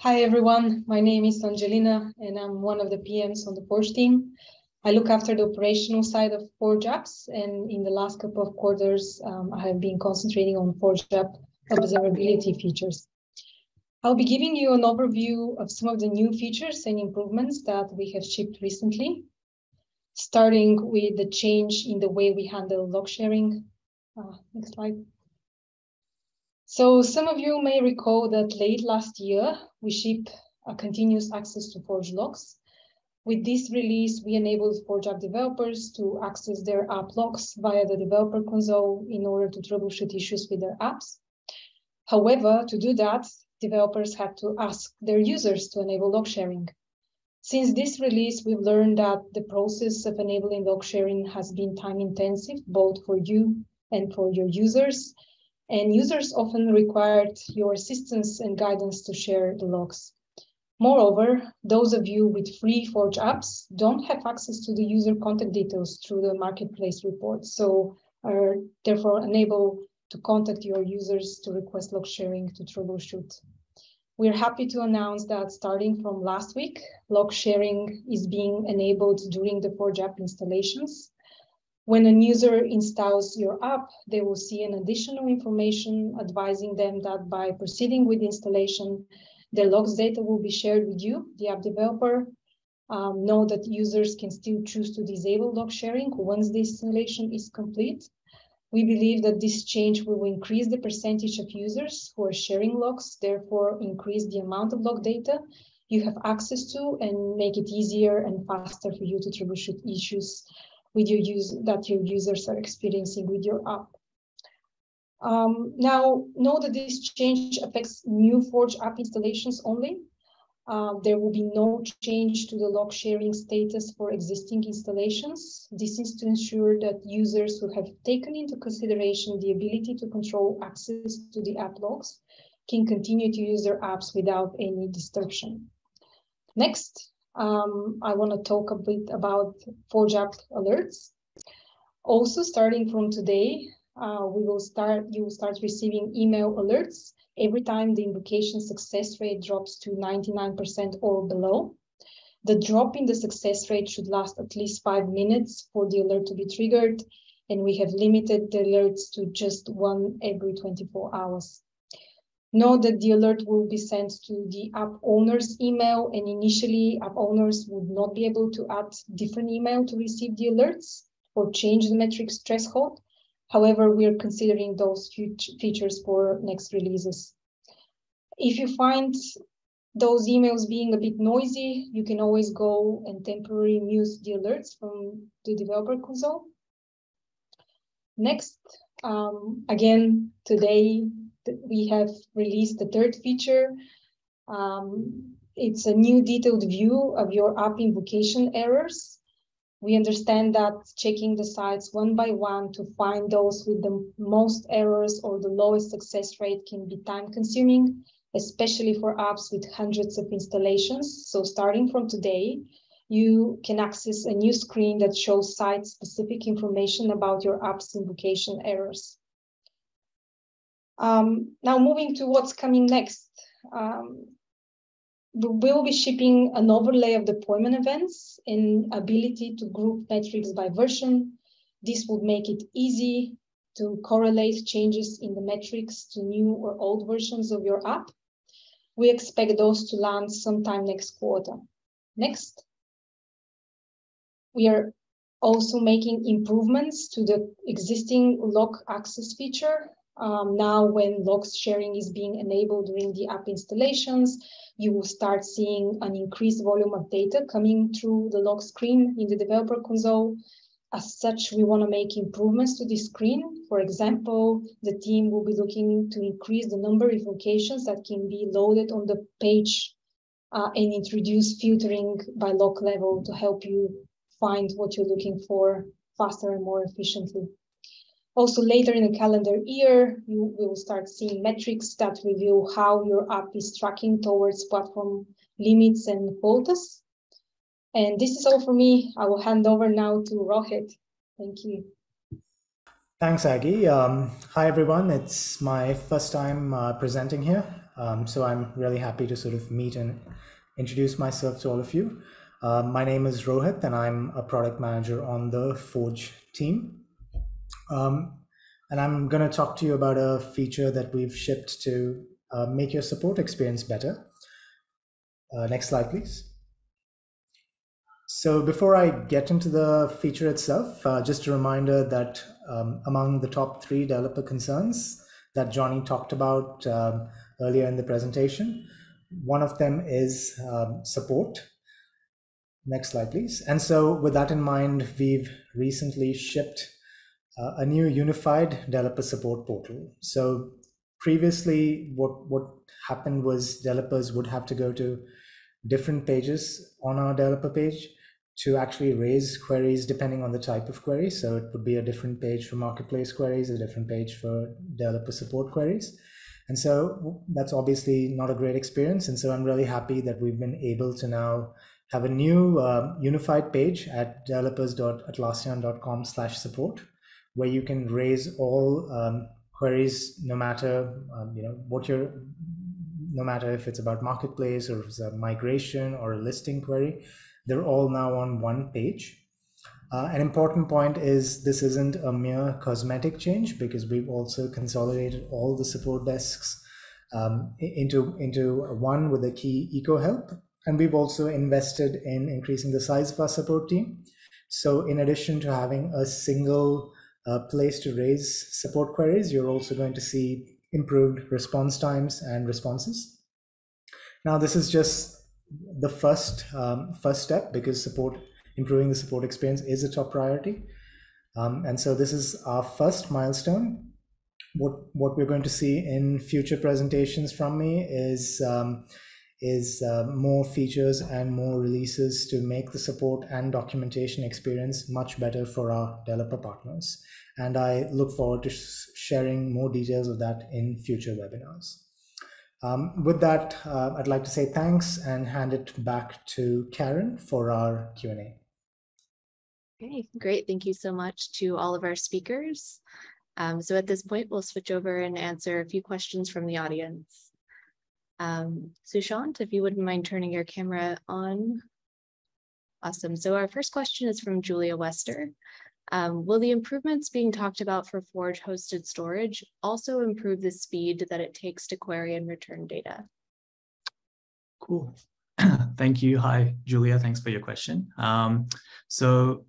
Hi, everyone. My name is Angelina, and I'm one of the PMs on the Forge team. I look after the operational side of Forge apps, and in the last couple of quarters, um, I have been concentrating on Forge app observability features. I'll be giving you an overview of some of the new features and improvements that we have shipped recently, starting with the change in the way we handle log sharing Uh, next slide. So some of you may recall that late last year, we shipped a continuous access to Forge logs. With this release, we enabled Forge app developers to access their app logs via the developer console in order to troubleshoot issues with their apps. However, to do that, developers had to ask their users to enable log sharing. Since this release, we've learned that the process of enabling log sharing has been time intensive, both for you and for your users. And users often required your assistance and guidance to share the logs. Moreover, those of you with free Forge apps don't have access to the user contact details through the marketplace report, so are therefore unable to contact your users to request log sharing to troubleshoot we're happy to announce that starting from last week, log sharing is being enabled during the Forge app installations. When a user installs your app, they will see an additional information advising them that by proceeding with installation, their logs data will be shared with you, the app developer. Um, know that users can still choose to disable log sharing once the installation is complete. We believe that this change will increase the percentage of users who are sharing logs, therefore increase the amount of log data you have access to and make it easier and faster for you to troubleshoot issues with your use that your users are experiencing with your app. Um, now, know that this change affects new Forge app installations only. Uh, there will be no change to the log sharing status for existing installations. This is to ensure that users who have taken into consideration the ability to control access to the app logs can continue to use their apps without any disruption. Next, um, I want to talk a bit about Forge app alerts. Also, starting from today, uh, we will start, you will start receiving email alerts every time the invocation success rate drops to 99% or below. The drop in the success rate should last at least five minutes for the alert to be triggered, and we have limited the alerts to just one every 24 hours. Know that the alert will be sent to the app owner's email, and initially app owners would not be able to add different email to receive the alerts or change the metrics threshold. However, we are considering those features for next releases. If you find those emails being a bit noisy, you can always go and temporarily mute the alerts from the developer console. Next, um, again, today we have released the third feature. Um, it's a new detailed view of your app invocation errors. We understand that checking the sites one by one to find those with the most errors or the lowest success rate can be time consuming, especially for apps with hundreds of installations. So starting from today, you can access a new screen that shows site specific information about your app's invocation errors. Um, now moving to what's coming next. Um, we will be shipping an overlay of deployment events and ability to group metrics by version. This would make it easy to correlate changes in the metrics to new or old versions of your app. We expect those to land sometime next quarter. Next. We are also making improvements to the existing log access feature. Um, now when logs sharing is being enabled during the app installations, you will start seeing an increased volume of data coming through the log screen in the developer console. As such, we want to make improvements to this screen. For example, the team will be looking to increase the number of locations that can be loaded on the page uh, and introduce filtering by log level to help you find what you're looking for faster and more efficiently. Also later in the calendar year, you will start seeing metrics that reveal how your app is tracking towards platform limits and quotas. And this is all for me. I will hand over now to Rohit. Thank you. Thanks, Aggie. Um, hi, everyone. It's my first time uh, presenting here. Um, so I'm really happy to sort of meet and introduce myself to all of you. Uh, my name is Rohit, and I'm a product manager on the Forge team. Um, and I'm going to talk to you about a feature that we've shipped to uh, make your support experience better. Uh, next slide, please. So before I get into the feature itself, uh, just a reminder that um, among the top three developer concerns that Johnny talked about um, earlier in the presentation, one of them is um, support. Next slide, please. And so with that in mind, we've recently shipped uh, a new unified developer support portal. So previously, what, what happened was developers would have to go to different pages on our developer page to actually raise queries depending on the type of query. So it would be a different page for marketplace queries, a different page for developer support queries. And so that's obviously not a great experience. And so I'm really happy that we've been able to now have a new uh, unified page at developers.atlassian.com slash support, where you can raise all um, queries, no matter um, you know what you're, no matter if it's about marketplace or it's a migration or a listing query, they're all now on one page. Uh, an important point is this isn't a mere cosmetic change because we've also consolidated all the support desks um, into, into one with a key eco help. And we've also invested in increasing the size of our support team. So in addition to having a single uh, place to raise support queries, you're also going to see improved response times and responses. Now, this is just the first um, first step because support improving the support experience is a top priority. Um, and so this is our first milestone. What what we're going to see in future presentations from me is um, is uh, more features and more releases to make the support and documentation experience much better for our developer partners. And I look forward to sharing more details of that in future webinars. Um, with that, uh, I'd like to say thanks and hand it back to Karen for our Q&A. Okay, great. Thank you so much to all of our speakers. Um, so at this point, we'll switch over and answer a few questions from the audience. Um, Sushant, if you wouldn't mind turning your camera on. Awesome. So our first question is from Julia Wester. Um, will the improvements being talked about for Forge hosted storage also improve the speed that it takes to query and return data? Cool. Thank you. Hi, Julia. Thanks for your question. Um, so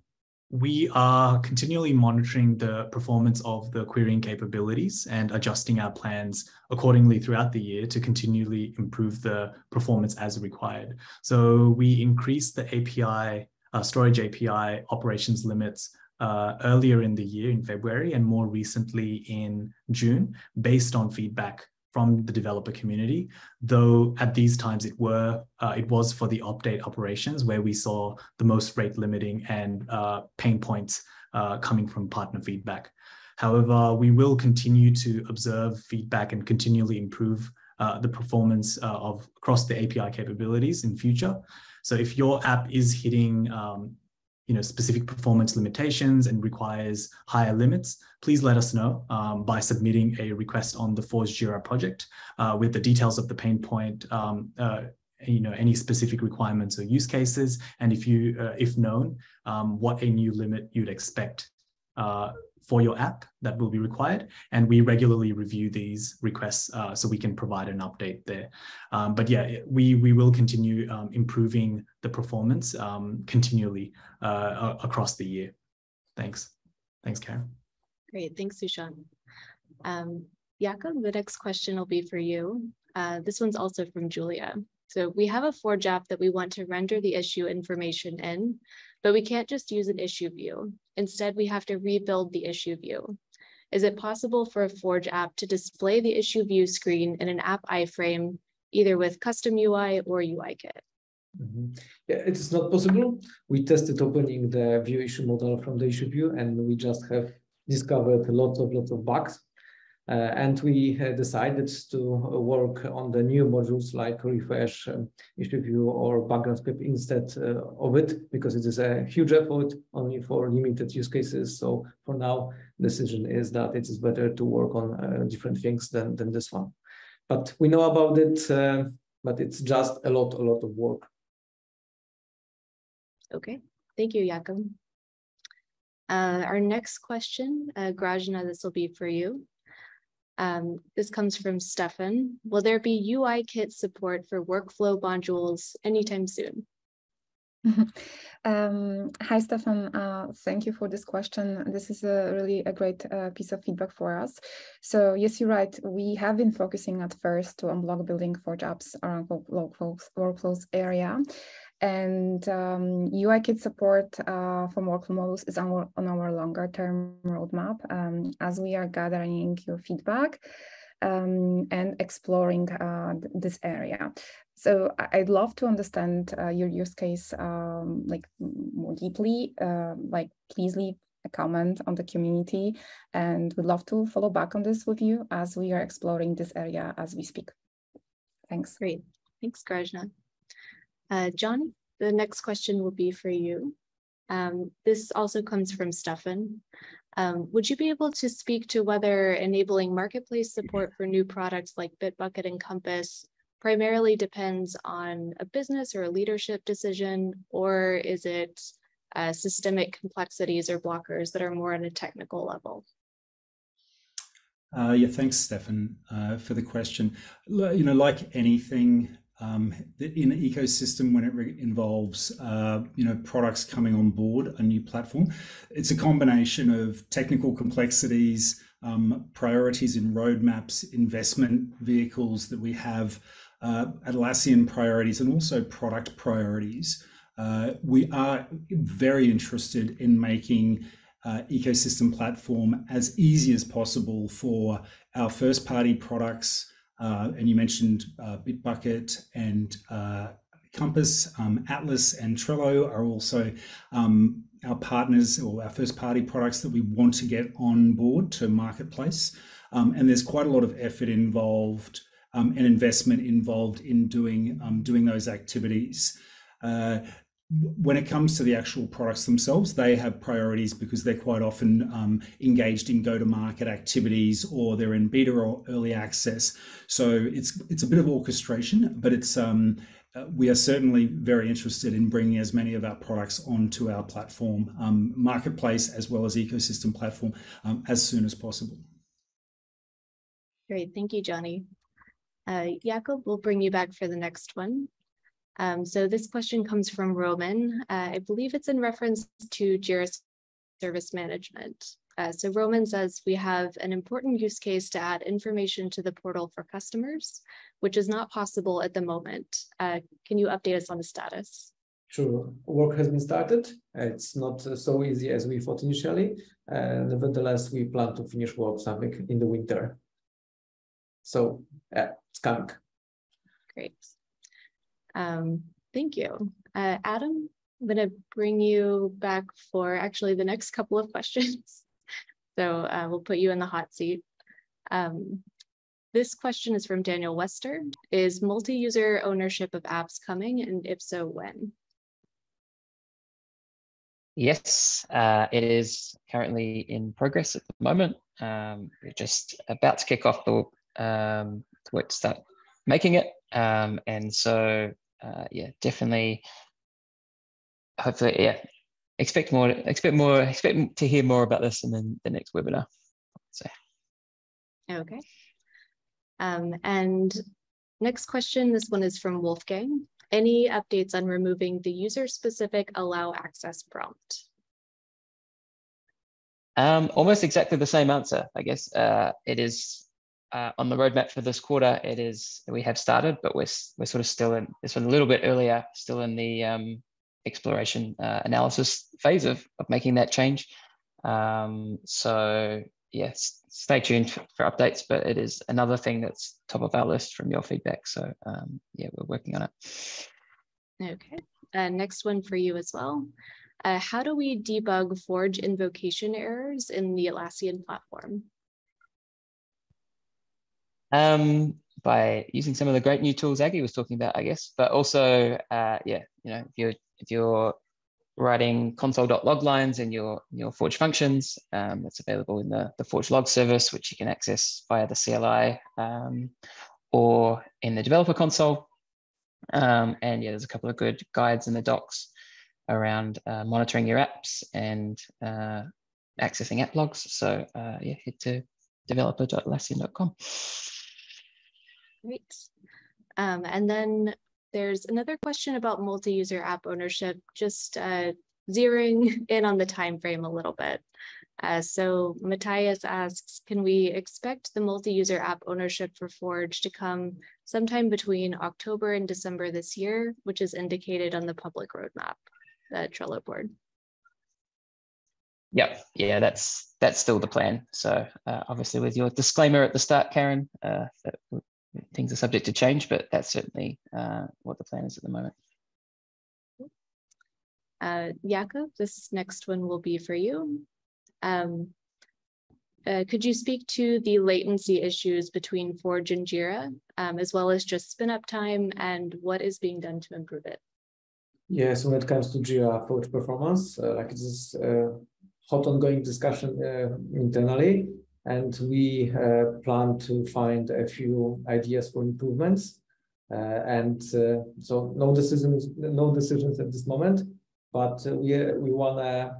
we are continually monitoring the performance of the querying capabilities and adjusting our plans accordingly throughout the year to continually improve the performance as required. So we increased the API, uh, storage API operations limits uh, earlier in the year in February and more recently in June based on feedback from the developer community, though at these times it were uh, it was for the update operations where we saw the most rate limiting and uh, pain points uh, coming from partner feedback. However, we will continue to observe feedback and continually improve uh, the performance uh, of across the API capabilities in future. So if your app is hitting um, you know, specific performance limitations and requires higher limits, please let us know um, by submitting a request on the Forge Jira project uh, with the details of the pain point, um, uh, you know, any specific requirements or use cases, and if you, uh, if known, um, what a new limit you'd expect uh, for your app that will be required. And we regularly review these requests uh, so we can provide an update there. Um, but yeah, we, we will continue um, improving the performance um, continually uh, across the year. Thanks. Thanks, Karen. Great. Thanks, Sushant. Um, Jakub, the next question will be for you. Uh, this one's also from Julia. So we have a Forge app that we want to render the issue information in, but we can't just use an issue view. Instead, we have to rebuild the issue view. Is it possible for a Forge app to display the issue view screen in an app iframe, either with custom UI or UIKit? Mm -hmm. Yeah, it is not possible. We tested opening the view issue modal from the issue view, and we just have discovered lots of lots of bugs. Uh, and we decided to work on the new modules like refresh, um, issue or background script instead uh, of it because it is a huge effort only for limited use cases. So for now, the decision is that it is better to work on uh, different things than, than this one. But we know about it, uh, but it's just a lot, a lot of work. Okay, thank you, Jakub. Uh, our next question, uh, Grajna, this will be for you. Um, this comes from Stefan. Will there be UI kit support for workflow modules anytime soon? um, hi, Stefan. Uh, thank you for this question. This is a really a great uh, piece of feedback for us. So yes, you're right. We have been focusing at first on blog building for jobs around workflows, workflows area. And um, UI kit support uh, for workflow modules is on our, on our longer term roadmap um, as we are gathering your feedback um, and exploring uh, this area. So I'd love to understand uh, your use case um, like more deeply. Uh, like, please leave a comment on the community, and we'd love to follow back on this with you as we are exploring this area as we speak. Thanks. Great. Thanks, Grajna. Uh, the next question will be for you. Um, this also comes from Stefan. Um, would you be able to speak to whether enabling marketplace support for new products like Bitbucket and Compass primarily depends on a business or a leadership decision, or is it uh, systemic complexities or blockers that are more on a technical level? Uh, yeah, thanks, Stefan, uh, for the question. You know, like anything um, in an ecosystem when it involves uh, you know products coming on board a new platform. It's a combination of technical complexities um, priorities in roadmaps investment vehicles that we have uh, Atlassian priorities and also product priorities. Uh, we are very interested in making uh, ecosystem platform as easy as possible for our first party products uh, and you mentioned uh, Bitbucket and uh, Compass, um, Atlas, and Trello are also um, our partners or our first party products that we want to get on board to marketplace. Um, and there's quite a lot of effort involved um, and investment involved in doing um, doing those activities. When it comes to the actual products themselves, they have priorities because they're quite often um, engaged in go-to-market activities or they're in beta or early access. So it's it's a bit of orchestration, but it's um, uh, we are certainly very interested in bringing as many of our products onto our platform, um, marketplace as well as ecosystem platform, um, as soon as possible. Great, thank you, Johnny. Uh, Jakob, we'll bring you back for the next one. Um, so this question comes from Roman. Uh, I believe it's in reference to Jira Service Management. Uh, so Roman says we have an important use case to add information to the portal for customers, which is not possible at the moment. Uh, can you update us on the status? Sure, work has been started. It's not so easy as we thought initially. Uh, nevertheless, we plan to finish work something in the winter. So uh, it's coming. Great. Um, thank you. Uh, Adam, I'm going to bring you back for actually the next couple of questions. so uh, we'll put you in the hot seat. Um, this question is from Daniel Wester. Is multi-user ownership of apps coming? And if so, when? Yes, uh, it is currently in progress at the moment. Um, we're just about to kick off the um, to start making it. Um, and so uh, yeah, definitely. Hopefully, yeah. Expect more. Expect more. Expect to hear more about this in the, the next webinar. So. Okay. Um, and next question. This one is from Wolfgang. Any updates on removing the user-specific allow access prompt? Um, almost exactly the same answer, I guess. Uh, it is uh, on the roadmap for this quarter, it is we have started, but we're we're sort of still in this one a little bit earlier, still in the um, exploration uh, analysis phase of of making that change. Um, so yes, stay tuned for, for, updates. But it is another thing that's top of our list from your feedback. So um, yeah, we're working on it. Okay. Uh, next one for you as well. Uh, how do we debug Forge invocation errors in the Atlassian platform? Um, by using some of the great new tools Aggie was talking about, I guess. But also, uh, yeah, you know, if you're if you're writing console.log lines in your your Forge functions, um, it's available in the the Forge log service, which you can access via the CLI um, or in the developer console. Um, and yeah, there's a couple of good guides in the docs around uh, monitoring your apps and uh, accessing app logs. So uh, yeah, head to developer.atlassian.com. Great. Um, and then there's another question about multi-user app ownership, just uh, zeroing in on the time frame a little bit. Uh, so Matthias asks, can we expect the multi-user app ownership for Forge to come sometime between October and December this year, which is indicated on the public roadmap, the Trello board? Yep, yeah, that's that's still the plan. So uh, obviously with your disclaimer at the start, Karen, uh, that things are subject to change, but that's certainly uh, what the plan is at the moment. Uh, Jakob, this next one will be for you. Um, uh, could you speak to the latency issues between Forge and Jira, um, as well as just spin up time and what is being done to improve it? Yes, when it comes to Jira Forge performance, uh, like this is a hot ongoing discussion uh, internally, and we uh, plan to find a few ideas for improvements. Uh, and so no decisions, no decisions at this moment, but we we want to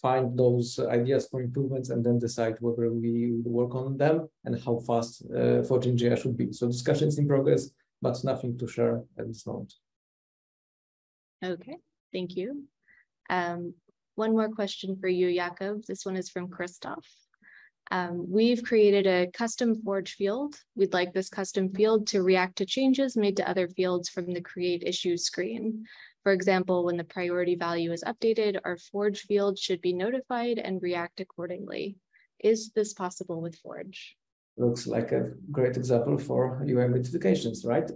find those ideas for improvements and then decide whether we work on them and how fast uh, Jira should be. So discussions in progress, but nothing to share at this moment. Okay, thank you. Um, one more question for you, Jakob. This one is from Christoph. Um, we've created a custom Forge field. We'd like this custom field to react to changes made to other fields from the create issues screen. For example, when the priority value is updated, our Forge field should be notified and react accordingly. Is this possible with Forge? Looks like a great example for UI modifications, right?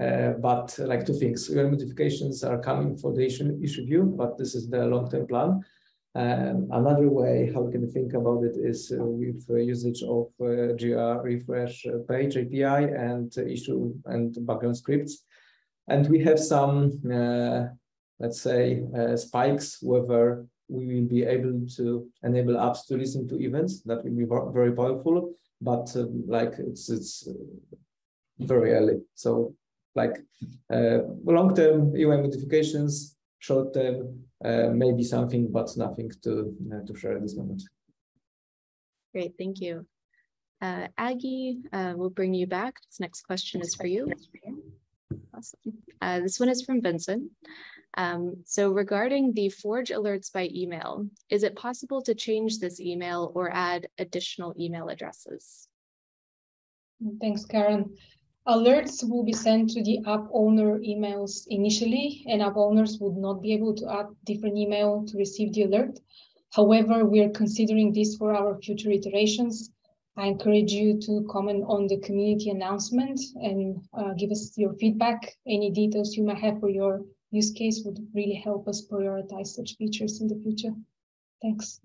Uh, but like two things, UI modifications are coming for the issue, issue view, but this is the long-term plan. Um, another way how we can think about it is uh, with uh, usage of uh, Jira refresh uh, page API and issue and background scripts and we have some, uh, let's say, uh, spikes whether we will be able to enable apps to listen to events. That will be very powerful, but um, like it's it's uh, very early. So like uh, long-term UI modifications, short-term uh, maybe something, but nothing to uh, to share at this moment. Great, thank you. Uh, Aggie, uh, we'll bring you back. This next question is for you. Awesome. Uh, this one is from Vincent. Um, so regarding the Forge alerts by email, is it possible to change this email or add additional email addresses? Thanks, Karen. Alerts will be sent to the app owner emails initially, and app owners would not be able to add different email to receive the alert. However, we are considering this for our future iterations I encourage you to comment on the community announcement and uh, give us your feedback. Any details you might have for your use case would really help us prioritize such features in the future. Thanks.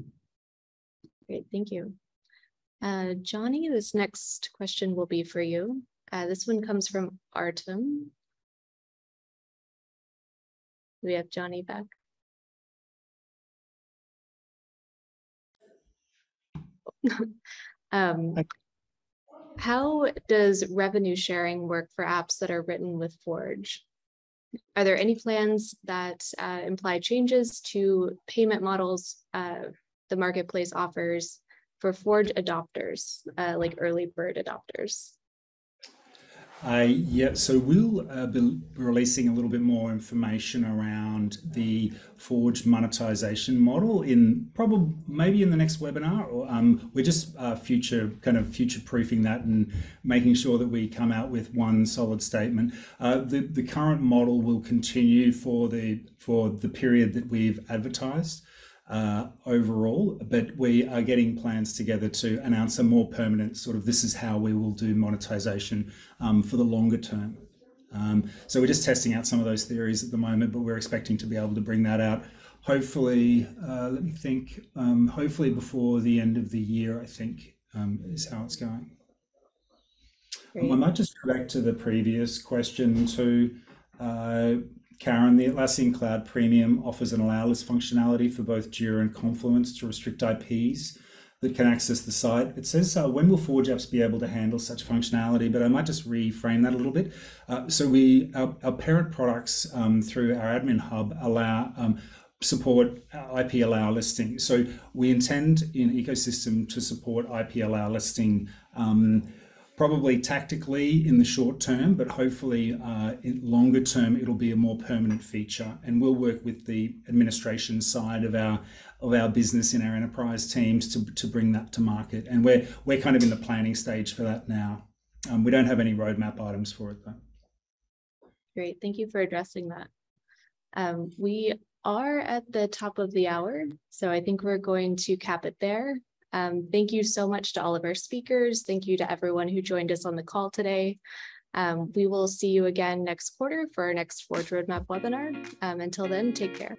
Great, thank you. Uh, Johnny, this next question will be for you. Uh, this one comes from Artem. We have Johnny back. Um, how does revenue sharing work for apps that are written with Forge? Are there any plans that uh, imply changes to payment models uh, the marketplace offers for Forge adopters, uh, like early bird adopters? Uh, yeah, so we'll uh, be releasing a little bit more information around the Forge monetization model in probably maybe in the next webinar. Or um, we're just uh, future kind of future proofing that and making sure that we come out with one solid statement. Uh, the the current model will continue for the for the period that we've advertised overall, but we are getting plans together to announce a more permanent sort of this is how we will do monetization um, for the longer term. Um, so we're just testing out some of those theories at the moment, but we're expecting to be able to bring that out. Hopefully, uh, let me think. Um, hopefully before the end of the year, I think um, is how it's going. I might just go back to the previous question too. Uh, Karen, the Atlassian Cloud Premium offers an allow list functionality for both Jira and Confluence to restrict IPs that can access the site. It says, uh, when will Forge apps be able to handle such functionality? But I might just reframe that a little bit. Uh, so we, our, our, parent products um, through our admin hub allow um, support IP allow listing. So we intend in ecosystem to support IP allow listing um, probably tactically in the short term, but hopefully uh, in longer term, it'll be a more permanent feature. And we'll work with the administration side of our of our business in our enterprise teams to, to bring that to market. And we're we're kind of in the planning stage for that now. Um, we don't have any roadmap items for it though. Great, thank you for addressing that. Um, we are at the top of the hour, so I think we're going to cap it there. Um, thank you so much to all of our speakers. Thank you to everyone who joined us on the call today. Um, we will see you again next quarter for our next Forge Roadmap webinar. Um, until then, take care.